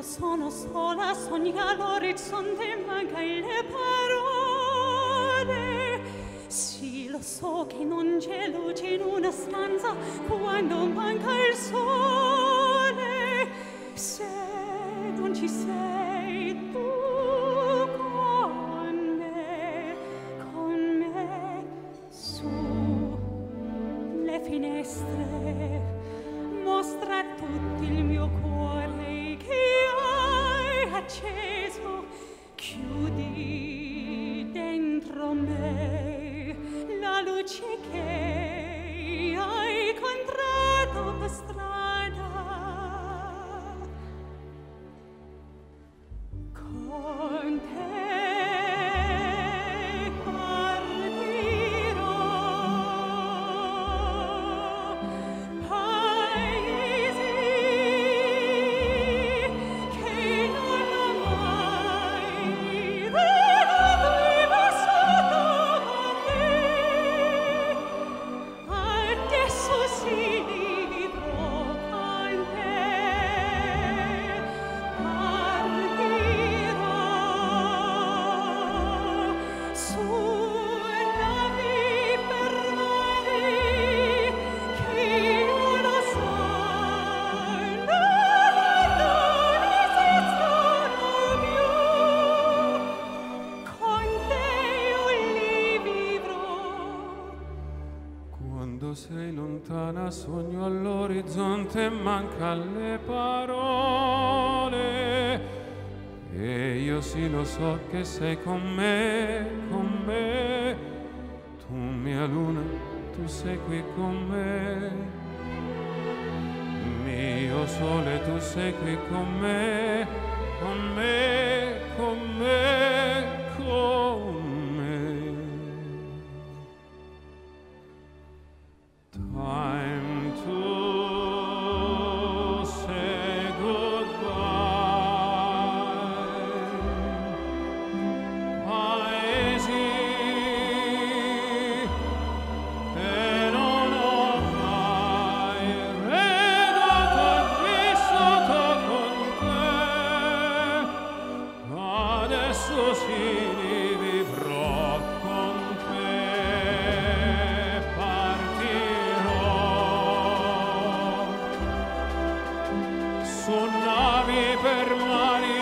quando sono sola sogna l'orizzonte manca le parole. Sì lo so che non c'è luce in una stanza quando manca il sole. Se non ci sei tu con me con me su le finestre mostra tutto Quando sei lontana sogno all'orizzonte manca le parole. E io sì lo so che sei con me, con me. Tu mia luna, tu sei qui con me. Mio sole tu sei qui con me time. su nave per mare